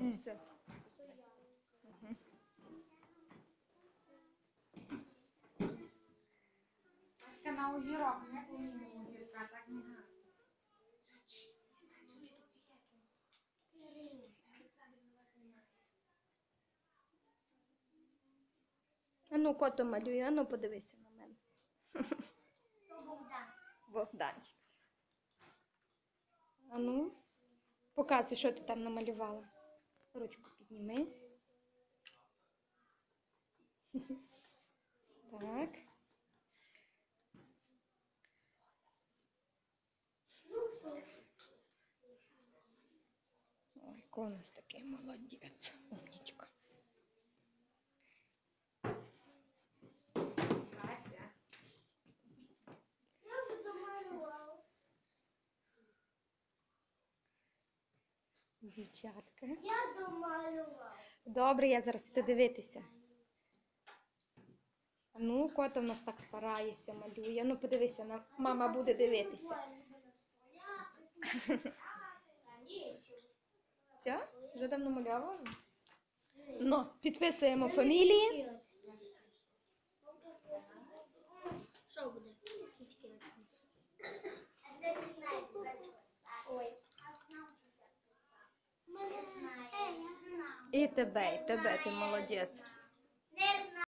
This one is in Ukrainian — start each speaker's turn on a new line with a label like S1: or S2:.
S1: О, все. Мгм.
S2: На огірок, не помімо огірка, так не гарно.
S1: А ну, кото малює, а ну подивися на мене.
S3: То Богдан.
S1: Богданчик. А ну, показуй, що ти там намалювала. Ручку підніми. Так. Ой, конус такий молодець. Умничка. Дівчатка.
S3: Я домалювала.
S1: Добре, я зараз іду дивитися. Ну, кото в нас так старається, малює. Ну, подивися, мама буде дивитися. Все? Вже давно малювала? Ну, підписуємо фамілії.
S3: Що буде? Ой. Мене... Ей, я знаю.
S1: І тебе, і тебе, ти молодець.